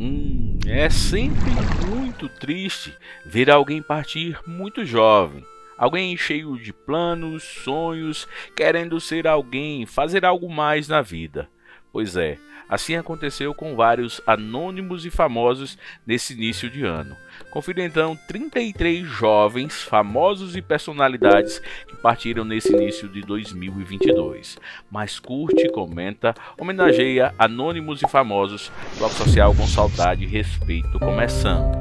Hum, é sempre muito triste ver alguém partir muito jovem. Alguém cheio de planos, sonhos, querendo ser alguém, fazer algo mais na vida. Pois é, assim aconteceu com vários anônimos e famosos nesse início de ano. Confira então 33 jovens, famosos e personalidades que partiram nesse início de 2022. Mas curte, comenta, homenageia anônimos e famosos, bloco social com saudade e respeito começando.